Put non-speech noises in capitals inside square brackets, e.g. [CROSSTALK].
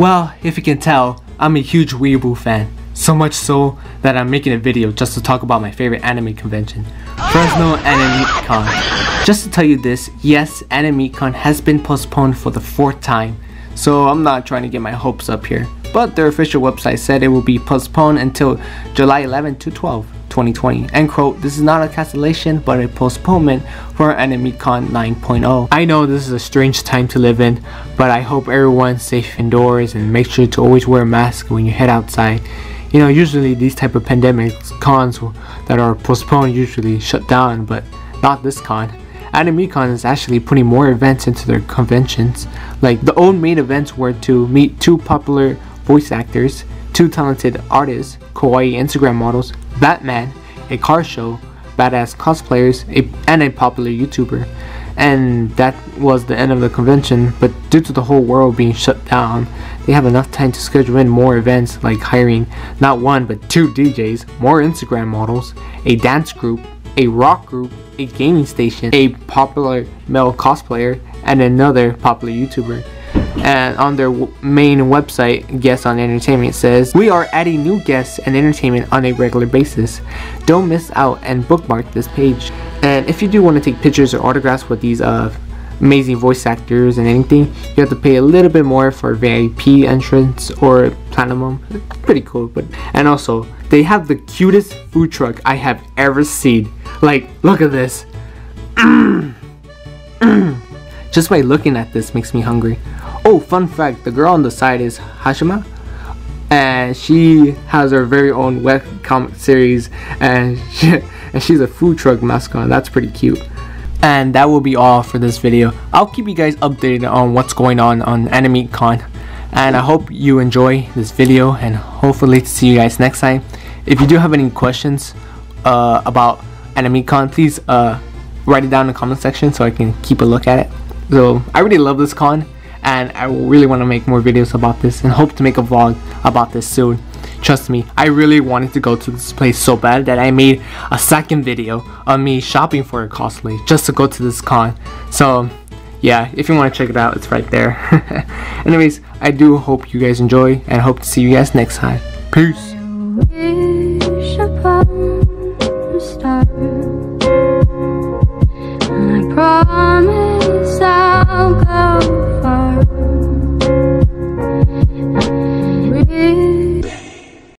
Well, if you can tell, I'm a huge Weeaboo fan. So much so that I'm making a video just to talk about my favorite anime convention, Fresno Anime Con. Just to tell you this, yes, Anime Con has been postponed for the fourth time, so I'm not trying to get my hopes up here. But their official website said it will be postponed until July 11 to 12. 2020. End quote. This is not a cancellation, but a postponement for AnimeCon 9.0. I know this is a strange time to live in, but I hope everyone's safe indoors and make sure to always wear a mask when you head outside. You know, usually these type of pandemics, cons that are postponed usually shut down, but not this con. AnimeCon is actually putting more events into their conventions. Like the old main events were to meet two popular voice actors, two talented artists, kawaii Instagram models, Batman, a car show, badass cosplayers, a, and a popular YouTuber. And that was the end of the convention, but due to the whole world being shut down, they have enough time to schedule in more events like hiring not one but two DJs, more Instagram models, a dance group, a rock group, a gaming station, a popular male cosplayer, and another popular YouTuber and on their main website, Guests on Entertainment says, We are adding new guests and entertainment on a regular basis. Don't miss out and bookmark this page. And if you do want to take pictures or autographs with these uh, amazing voice actors and anything, you have to pay a little bit more for VIP entrance or platinum. Pretty cool, but and also they have the cutest food truck I have ever seen. Like, look at this. [CLEARS THROAT] Just by looking at this makes me hungry. Oh, fun fact, the girl on the side is Hashima and she has her very own web comic series and, she, [LAUGHS] and she's a food truck mascot. That's pretty cute. And that will be all for this video. I'll keep you guys updated on what's going on on Anime Con. And I hope you enjoy this video and hopefully to see you guys next time. If you do have any questions uh, about Anime Con, please uh, write it down in the comment section so I can keep a look at it. So I really love this con and I really want to make more videos about this and hope to make a vlog about this soon. Trust me, I really wanted to go to this place so bad that I made a second video of me shopping for a cosplay just to go to this con. So yeah, if you want to check it out, it's right there. [LAUGHS] Anyways, I do hope you guys enjoy and hope to see you guys next time. Peace.